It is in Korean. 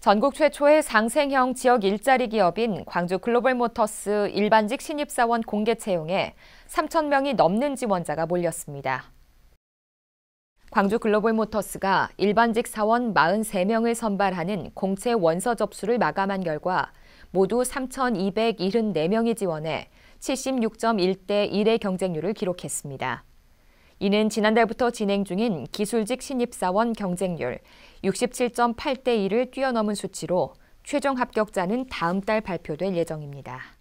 전국 최초의 상생형 지역 일자리 기업인 광주 글로벌 모터스 일반직 신입사원 공개 채용에 3천 명이 넘는 지원자가 몰렸습니다. 광주 글로벌 모터스가 일반직 사원 43명을 선발하는 공채 원서 접수를 마감한 결과 모두 3,274명이 지원해 76.1대 1의 경쟁률을 기록했습니다. 이는 지난달부터 진행 중인 기술직 신입사원 경쟁률 67.8대 1을 뛰어넘은 수치로 최종 합격자는 다음 달 발표될 예정입니다.